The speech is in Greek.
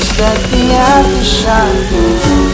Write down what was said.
στα αυτιά του σαν